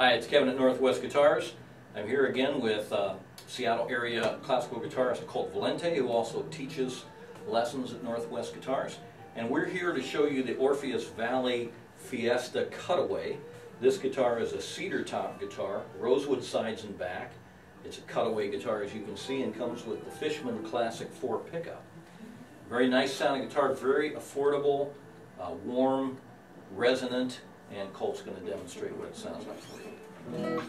Hi, it's Kevin at Northwest Guitars. I'm here again with uh, Seattle area classical guitarist Colt Valente, who also teaches lessons at Northwest Guitars. And we're here to show you the Orpheus Valley Fiesta Cutaway. This guitar is a cedar top guitar, rosewood sides and back. It's a cutaway guitar as you can see and comes with the Fishman Classic 4 pickup. Very nice sounding guitar, very affordable, uh, warm, resonant, and Colt's going to demonstrate what it sounds like for you.